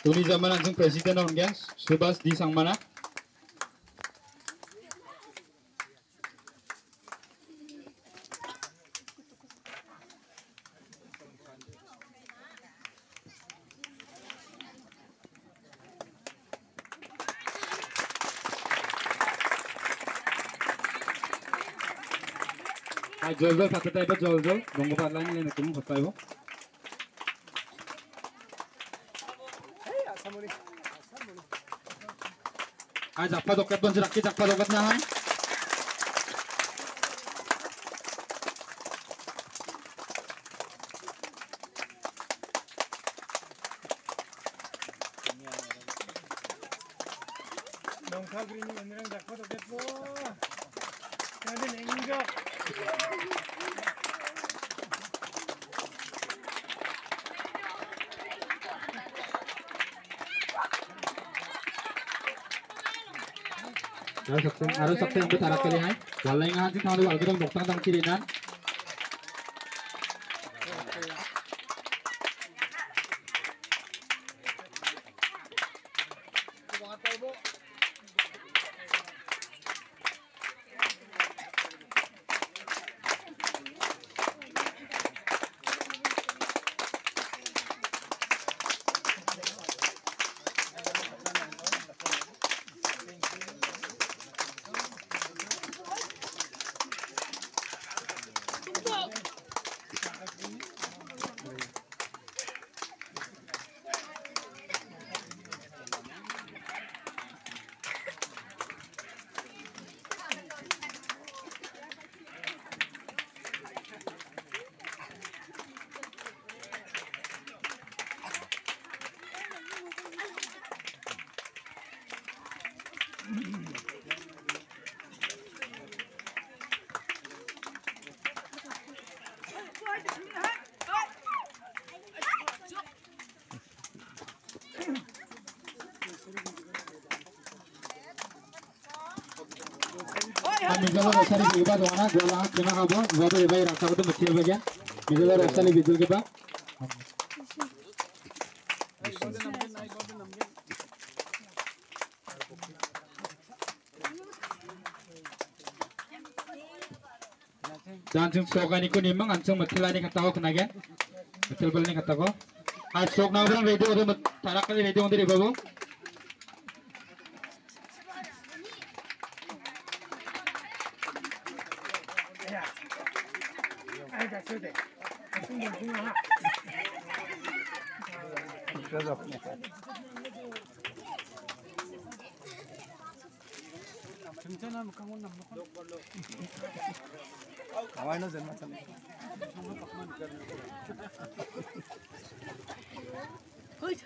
Tuli zaman langsung presiden on guys, sebas di sang mana? জল জল থাকতে টাইপের জল জল গঙ্গোপাধ্যায় নিয়ে নতুন কথা lain itu mau type. Ah, jakpa doket bon jerak jakpa doketnya hai. 농사그리니 오늘은 잡고 도겠고 나는 냉적 Harus saksen, harus saksen yang betara kali hai. Walai ngahan sih tahu algedong doktang tang tuh ibadah rasa itu jangan sokan ikut ni mang ansung matil lani kata aku kena ke matil beli kata aku आज शोक ना बरं radio होते मग ताराकडे radio मध्ये रे बाबू 등산하면 강원 남로 હવાનો જન્મ તમે કોઈ